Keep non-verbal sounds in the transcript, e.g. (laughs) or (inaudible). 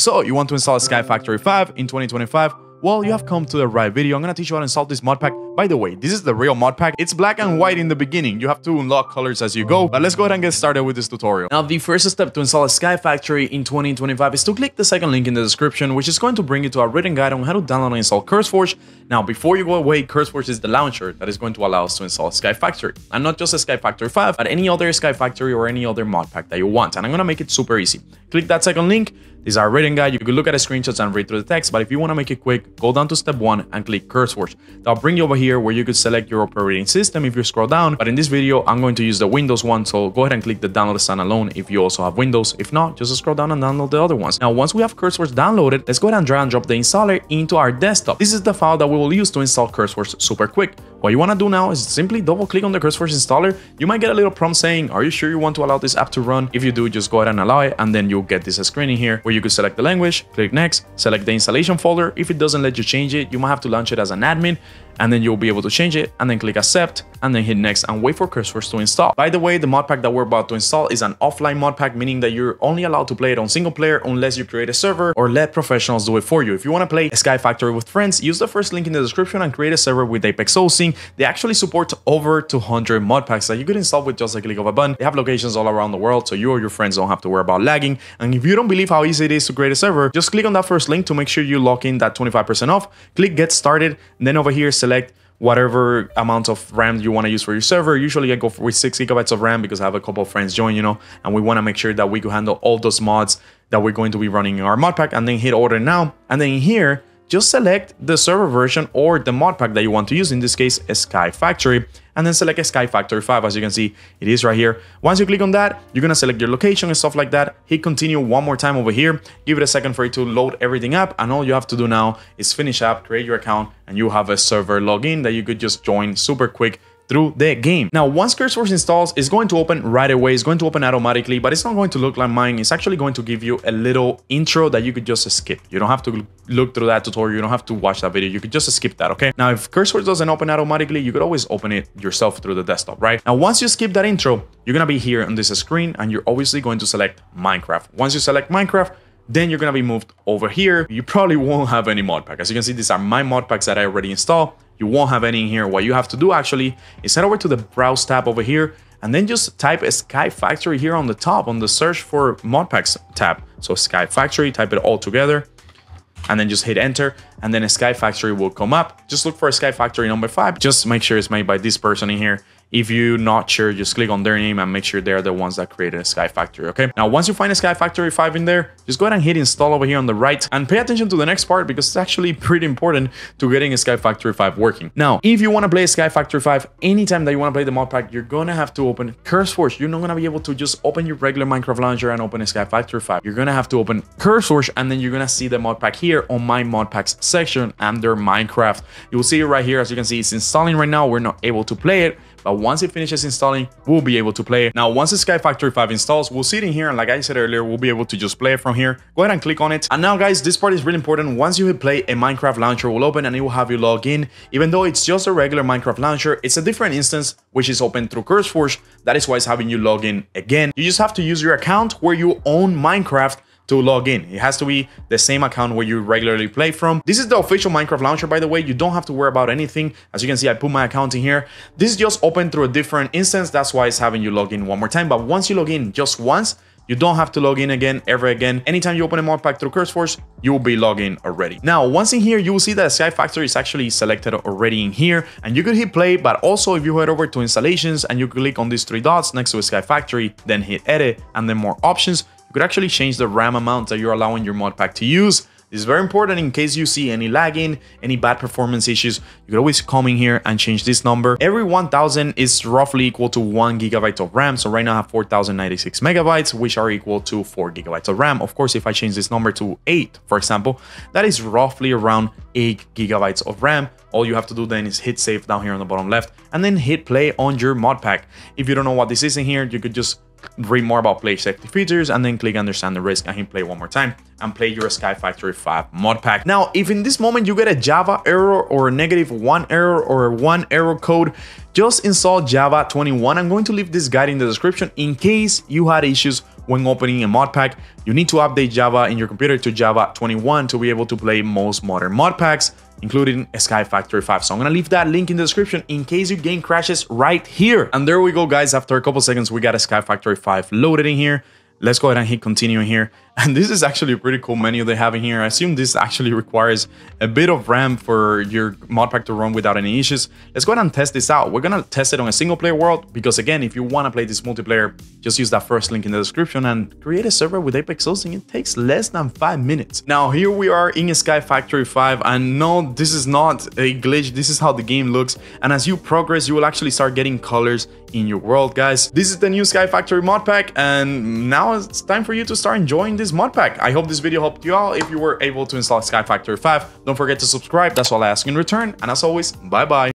So, you want to install Sky Factory 5 in 2025? Well, you have come to the right video. I'm gonna teach you how to install this mod pack. By the way, this is the real mod pack. It's black and white in the beginning. You have to unlock colors as you go. But let's go ahead and get started with this tutorial. Now, the first step to install a Sky Factory in 2025 is to click the second link in the description, which is going to bring you to a written guide on how to download and install CurseForge. Now, before you go away, CurseForge is the launcher that is going to allow us to install Sky Factory. And not just a Sky Factory 5, but any other Sky Factory or any other mod pack that you want. And I'm gonna make it super easy. Click that second link these are written guide. You could look at the screenshots and read through the text, but if you want to make it quick, go down to step one and click CurseForge. That'll bring you over here where you could select your operating system if you scroll down. But in this video, I'm going to use the Windows one, so go ahead and click the download standalone if you also have Windows. If not, just scroll down and download the other ones. Now, once we have CurseForge downloaded, let's go ahead and drag and drop the installer into our desktop. This is the file that we will use to install CurseForge super quick. What you want to do now is simply double click on the CurseForge installer. You might get a little prompt saying, are you sure you want to allow this app to run? If you do, just go ahead and allow it, and then you'll get this screen in here where you could select the language, click next, select the installation folder. If it doesn't let you change it, you might have to launch it as an admin and then you'll be able to change it and then click accept and then hit next and wait for CurseForge to install. By the way, the mod pack that we're about to install is an offline mod pack, meaning that you're only allowed to play it on single player unless you create a server or let professionals do it for you. If you want to play Sky Factory with friends, use the first link in the description and create a server with Apex Hosting. They actually support over 200 mod packs that you could install with just a click of a button. They have locations all around the world, so you or your friends don't have to worry about lagging. And if you don't believe how easy it is to create a server, just click on that first link to make sure you lock in that 25% off. Click get started, then over here select whatever amount of RAM you want to use for your server. Usually I go with six gigabytes of RAM because I have a couple of friends join, you know, and we want to make sure that we can handle all those mods that we're going to be running in our mod pack and then hit order now. And then here, just select the server version or the mod pack that you want to use, in this case, Sky Factory, and then select Sky Factory 5. As you can see, it is right here. Once you click on that, you're gonna select your location and stuff like that. Hit continue one more time over here. Give it a second for it to load everything up, and all you have to do now is finish up, create your account, and you have a server login that you could just join super quick through the game. Now, once CurseForge installs, it's going to open right away. It's going to open automatically, but it's not going to look like mine. It's actually going to give you a little intro that you could just skip. You don't have to look through that tutorial. You don't have to watch that video. You could just skip that, okay? Now, if CurseForge doesn't open automatically, you could always open it yourself through the desktop, right? Now, once you skip that intro, you're gonna be here on this screen and you're obviously going to select Minecraft. Once you select Minecraft, then you're gonna be moved over here. You probably won't have any mod pack. As you can see, these are my mod packs that I already installed. You won't have any in here. What you have to do actually is head over to the browse tab over here and then just type Sky Factory here on the top on the search for mod packs tab. So Sky Factory, type it all together and then just hit enter and then a Sky Factory will come up. Just look for a Sky Factory number five. Just make sure it's made by this person in here if you're not sure, just click on their name and make sure they're the ones that created Sky Factory, okay? Now, once you find a Sky Factory 5 in there, just go ahead and hit install over here on the right and pay attention to the next part because it's actually pretty important to getting a Sky Factory 5 working. Now, if you want to play Sky Factory 5, anytime that you want to play the mod pack, you're going to have to open CurseForge. You're not going to be able to just open your regular Minecraft launcher and open a Sky Factory 5. You're going to have to open CurseForge and then you're going to see the mod pack here on my mod packs section under Minecraft. You'll see it right here. As you can see, it's installing right now. We're not able to play it, but once it finishes installing, we'll be able to play. Now, once the Sky Factory 5 installs, we'll see it in here, and like I said earlier, we'll be able to just play it from here. Go ahead and click on it. And now, guys, this part is really important. Once you hit play, a Minecraft launcher will open and it will have you log in. Even though it's just a regular Minecraft launcher, it's a different instance, which is open through CurseForge. That is why it's having you log in again. You just have to use your account where you own Minecraft to log in. It has to be the same account where you regularly play from. This is the official Minecraft launcher, by the way. You don't have to worry about anything. As you can see, I put my account in here. This is just open through a different instance. That's why it's having you log in one more time. But once you log in just once, you don't have to log in again, ever again. Anytime you open a mod pack through CurseForge, you will be logging already. Now, once in here, you will see that Sky Factory is actually selected already in here, and you could hit play, but also if you head over to installations and you click on these three dots next to Sky Factory, then hit edit, and then more options, you could actually change the RAM amount that you're allowing your mod pack to use. This is very important in case you see any lagging, any bad performance issues. You could always come in here and change this number. Every 1000 is roughly equal to 1 gigabyte of RAM. So right now I have 4096 megabytes, which are equal to 4 gigabytes of RAM. Of course, if I change this number to 8, for example, that is roughly around 8 gigabytes of RAM. All you have to do then is hit save down here on the bottom left and then hit play on your mod pack. If you don't know what this is in here, you could just read more about play safety features and then click understand the risk and hit play one more time and play your Sky Factory 5 mod pack. Now, if in this moment you get a Java error or a negative one error or a one error code, just install Java 21. I'm going to leave this guide in the description in case you had issues when opening a mod pack. You need to update Java in your computer to Java 21 to be able to play most modern mod packs including Sky Factory 5. So I'm gonna leave that link in the description in case your game crashes right here. And there we go, guys. After a couple seconds, we got a Sky Factory 5 loaded in here. Let's go ahead and hit continue here. (laughs) And this is actually a pretty cool menu they have in here. I assume this actually requires a bit of RAM for your modpack to run without any issues. Let's go ahead and test this out. We're gonna test it on a single player world because again, if you wanna play this multiplayer, just use that first link in the description and create a server with Apex hosting. It takes less than five minutes. Now here we are in Sky Factory 5 and no, this is not a glitch. This is how the game looks. And as you progress, you will actually start getting colors in your world, guys. This is the new Sky Factory mod pack, and now it's time for you to start enjoying this mod pack. I hope this video helped you out. If you were able to install Sky Factory 5, don't forget to subscribe. That's all I ask in return. And as always, bye-bye.